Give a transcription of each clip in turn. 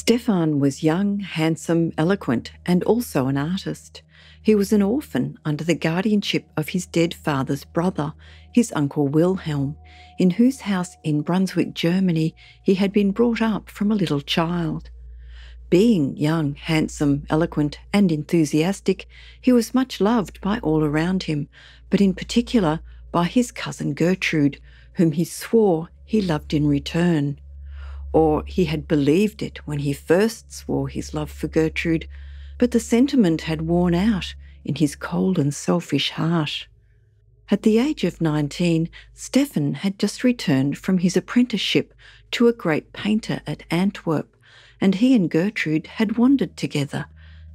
Stefan was young, handsome, eloquent, and also an artist. He was an orphan under the guardianship of his dead father's brother, his uncle Wilhelm, in whose house in Brunswick, Germany, he had been brought up from a little child. Being young, handsome, eloquent, and enthusiastic, he was much loved by all around him, but in particular by his cousin Gertrude, whom he swore he loved in return or he had believed it when he first swore his love for Gertrude, but the sentiment had worn out in his cold and selfish heart. At the age of 19, Stefan had just returned from his apprenticeship to a great painter at Antwerp, and he and Gertrude had wandered together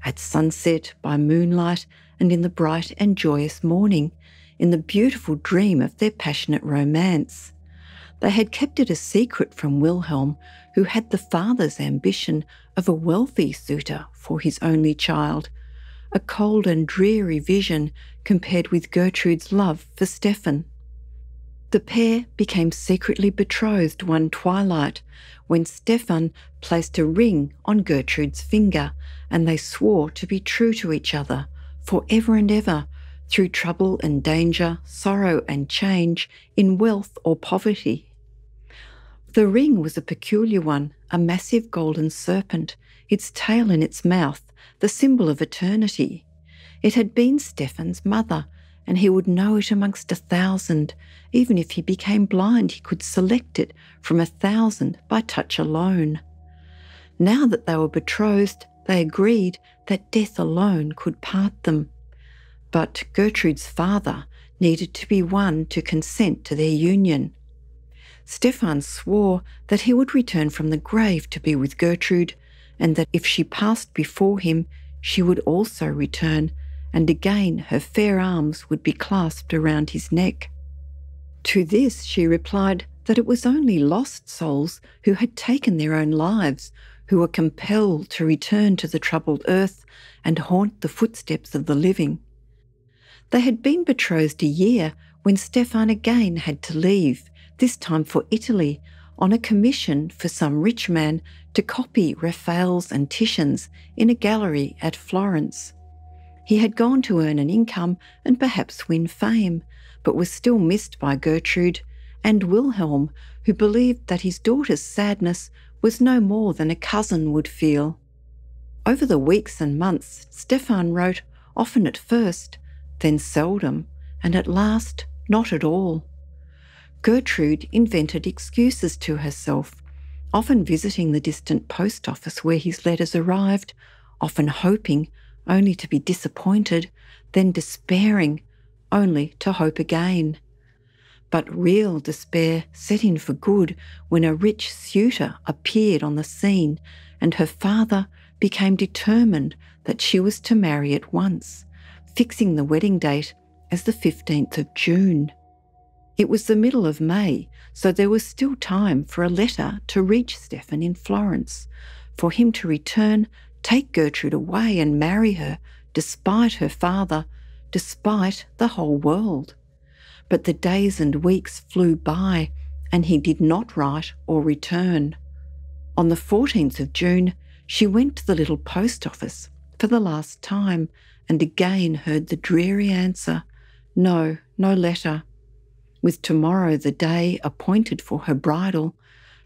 at sunset, by moonlight, and in the bright and joyous morning, in the beautiful dream of their passionate romance. They had kept it a secret from Wilhelm, who had the father's ambition of a wealthy suitor for his only child, a cold and dreary vision compared with Gertrude's love for Stefan. The pair became secretly betrothed one twilight when Stefan placed a ring on Gertrude's finger and they swore to be true to each other for ever and ever through trouble and danger, sorrow and change, in wealth or poverty. The ring was a peculiar one, a massive golden serpent, its tail in its mouth, the symbol of eternity. It had been Stefan's mother, and he would know it amongst a thousand. Even if he became blind, he could select it from a thousand by touch alone. Now that they were betrothed, they agreed that death alone could part them. But Gertrude's father needed to be won to consent to their union. Stefan swore that he would return from the grave to be with Gertrude, and that if she passed before him, she would also return, and again her fair arms would be clasped around his neck. To this she replied that it was only lost souls who had taken their own lives who were compelled to return to the troubled earth and haunt the footsteps of the living. They had been betrothed a year when Stefan again had to leave, this time for Italy, on a commission for some rich man to copy Raphael's and Titian's in a gallery at Florence. He had gone to earn an income and perhaps win fame, but was still missed by Gertrude and Wilhelm, who believed that his daughter's sadness was no more than a cousin would feel. Over the weeks and months, Stefan wrote, often at first, then seldom, and at last not at all. Gertrude invented excuses to herself, often visiting the distant post office where his letters arrived, often hoping only to be disappointed, then despairing only to hope again. But real despair set in for good when a rich suitor appeared on the scene and her father became determined that she was to marry at once, fixing the wedding date as the 15th of June. It was the middle of May, so there was still time for a letter to reach Stefan in Florence, for him to return, take Gertrude away and marry her, despite her father, despite the whole world. But the days and weeks flew by, and he did not write or return. On the 14th of June, she went to the little post office for the last time and again heard the dreary answer no, no letter. With tomorrow the day appointed for her bridal,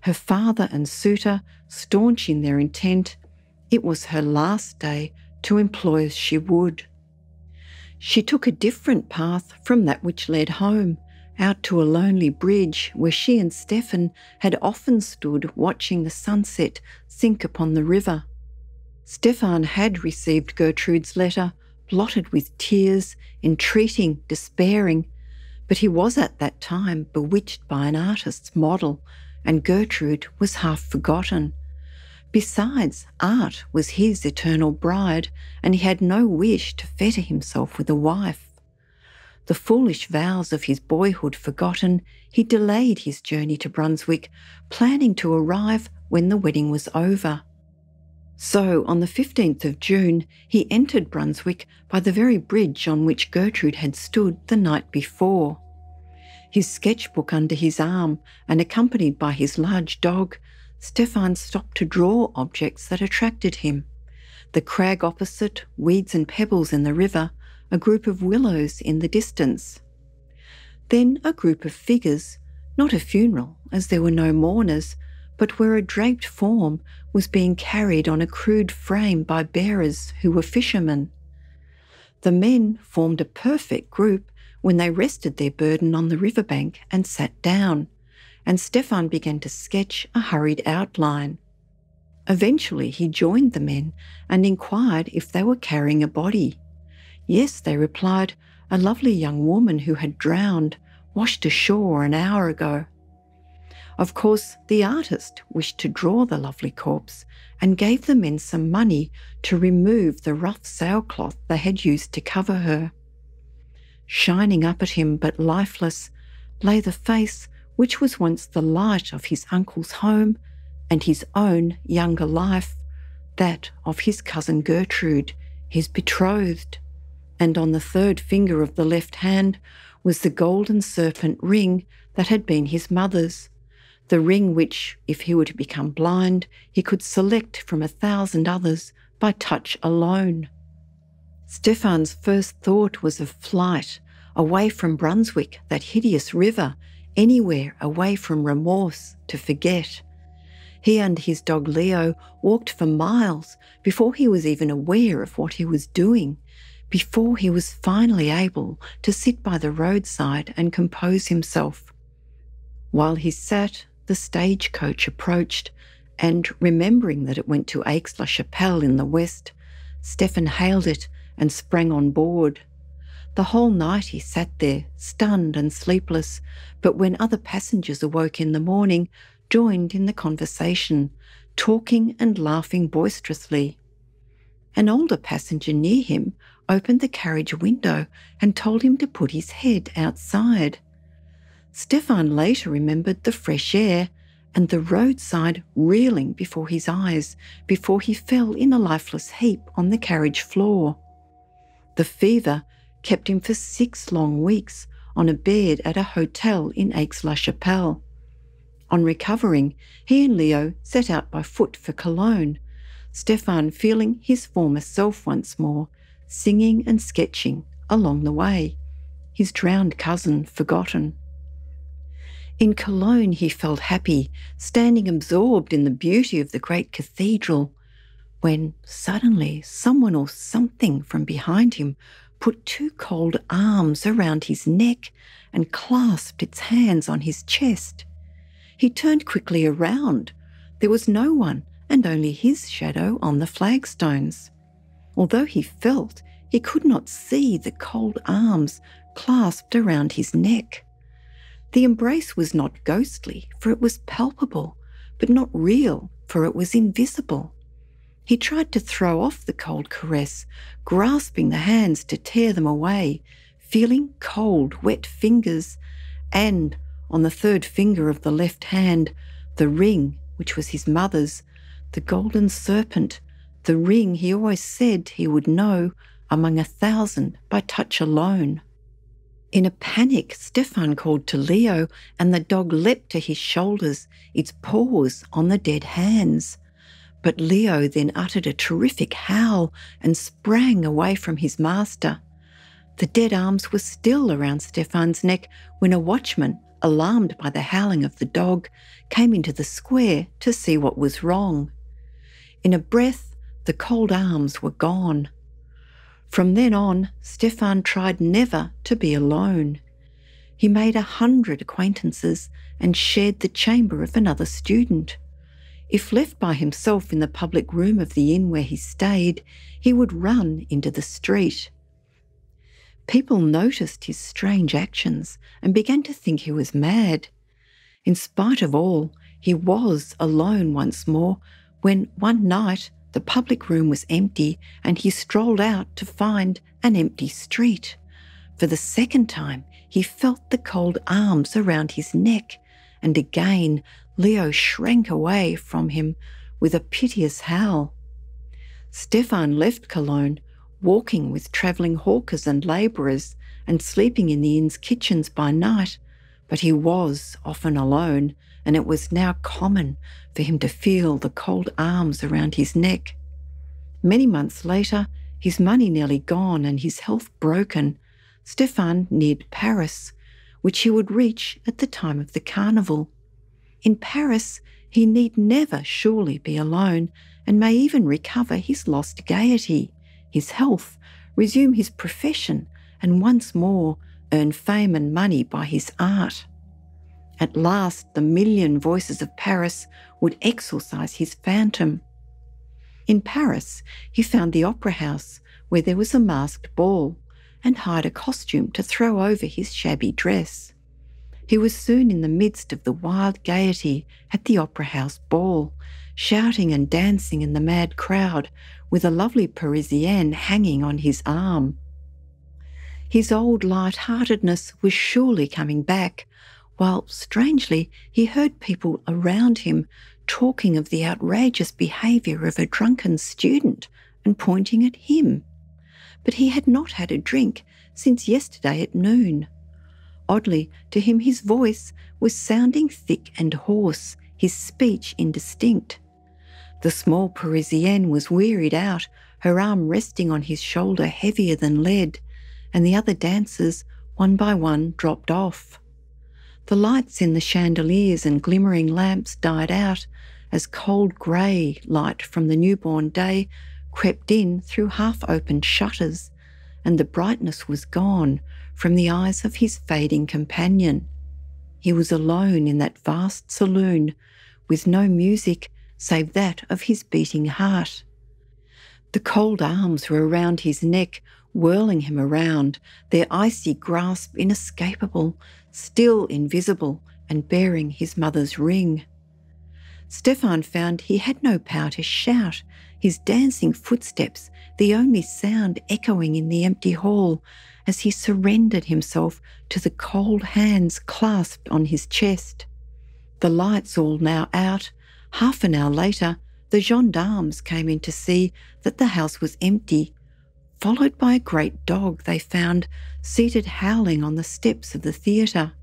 her father and suitor staunch in their intent, it was her last day to employ as she would. She took a different path from that which led home, out to a lonely bridge where she and Stefan had often stood watching the sunset sink upon the river. Stefan had received Gertrude's letter, blotted with tears, entreating, despairing, but he was at that time bewitched by an artist's model, and Gertrude was half forgotten. Besides, art was his eternal bride, and he had no wish to fetter himself with a wife. The foolish vows of his boyhood forgotten, he delayed his journey to Brunswick, planning to arrive when the wedding was over. So, on the 15th of June, he entered Brunswick by the very bridge on which Gertrude had stood the night before. His sketchbook under his arm and accompanied by his large dog, Stefan stopped to draw objects that attracted him. The crag opposite, weeds and pebbles in the river, a group of willows in the distance. Then a group of figures, not a funeral, as there were no mourners, but where a draped form was being carried on a crude frame by bearers who were fishermen. The men formed a perfect group when they rested their burden on the riverbank and sat down, and Stefan began to sketch a hurried outline. Eventually, he joined the men and inquired if they were carrying a body. Yes, they replied, a lovely young woman who had drowned, washed ashore an hour ago. Of course, the artist wished to draw the lovely corpse and gave the men some money to remove the rough sailcloth they had used to cover her. Shining up at him but lifeless lay the face which was once the light of his uncle's home and his own younger life, that of his cousin Gertrude, his betrothed. And on the third finger of the left hand was the golden serpent ring that had been his mother's, the ring which, if he were to become blind, he could select from a thousand others by touch alone. Stefan's first thought was of flight, away from Brunswick, that hideous river, anywhere away from remorse, to forget. He and his dog Leo walked for miles before he was even aware of what he was doing, before he was finally able to sit by the roadside and compose himself. While he sat, the stagecoach approached, and remembering that it went to Aix-la-Chapelle in the west, Stefan hailed it and sprang on board. The whole night he sat there, stunned and sleepless, but when other passengers awoke in the morning, joined in the conversation, talking and laughing boisterously. An older passenger near him opened the carriage window and told him to put his head outside. Stefan later remembered the fresh air and the roadside reeling before his eyes before he fell in a lifeless heap on the carriage floor. The fever kept him for six long weeks on a bed at a hotel in Aix-la-Chapelle. On recovering, he and Leo set out by foot for Cologne, Stefan feeling his former self once more, singing and sketching along the way, his drowned cousin forgotten. In Cologne, he felt happy, standing absorbed in the beauty of the great cathedral, when suddenly someone or something from behind him put two cold arms around his neck and clasped its hands on his chest. He turned quickly around. There was no one, and only his shadow on the flagstones. Although he felt, he could not see the cold arms clasped around his neck. The embrace was not ghostly, for it was palpable, but not real, for it was invisible. He tried to throw off the cold caress, grasping the hands to tear them away, feeling cold, wet fingers, and, on the third finger of the left hand, the ring, which was his mother's, the golden serpent, the ring he always said he would know among a thousand by touch alone. In a panic, Stefan called to Leo, and the dog leapt to his shoulders, its paws on the dead hands. But Leo then uttered a terrific howl and sprang away from his master. The dead arms were still around Stefan's neck when a watchman, alarmed by the howling of the dog, came into the square to see what was wrong. In a breath, the cold arms were gone. From then on, Stefan tried never to be alone. He made a hundred acquaintances and shared the chamber of another student. If left by himself in the public room of the inn where he stayed, he would run into the street. People noticed his strange actions and began to think he was mad. In spite of all, he was alone once more when one night the public room was empty and he strolled out to find an empty street. For the second time, he felt the cold arms around his neck, and again Leo shrank away from him with a piteous howl. Stefan left Cologne, walking with travelling hawkers and labourers, and sleeping in the inn's kitchens by night, but he was often alone and it was now common for him to feel the cold arms around his neck. Many months later, his money nearly gone and his health broken, Stefan neared Paris, which he would reach at the time of the carnival. In Paris, he need never surely be alone and may even recover his lost gaiety, his health, resume his profession, and once more earn fame and money by his art. At last, the million voices of Paris would exorcise his phantom. In Paris, he found the opera house, where there was a masked ball, and hired a costume to throw over his shabby dress. He was soon in the midst of the wild gaiety at the Opera House ball, shouting and dancing in the mad crowd, with a lovely Parisienne hanging on his arm. His old light-heartedness was surely coming back, while strangely he heard people around him talking of the outrageous behaviour of a drunken student and pointing at him. But he had not had a drink since yesterday at noon. Oddly, to him his voice was sounding thick and hoarse, his speech indistinct. The small Parisienne was wearied out, her arm resting on his shoulder heavier than lead, and the other dancers, one by one, dropped off. The lights in the chandeliers and glimmering lamps died out as cold grey light from the newborn day crept in through half opened shutters, and the brightness was gone from the eyes of his fading companion. He was alone in that vast saloon, with no music save that of his beating heart. The cold arms were around his neck, whirling him around, their icy grasp inescapable, still invisible, and bearing his mother's ring. Stefan found he had no power to shout, his dancing footsteps the only sound echoing in the empty hall, as he surrendered himself to the cold hands clasped on his chest. The lights all now out, half an hour later, the gendarmes came in to see that the house was empty, followed by a great dog they found seated howling on the steps of the theatre.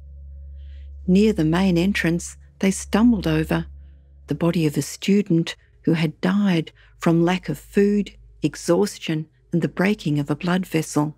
Near the main entrance, they stumbled over the body of a student who had died from lack of food, exhaustion, and the breaking of a blood vessel.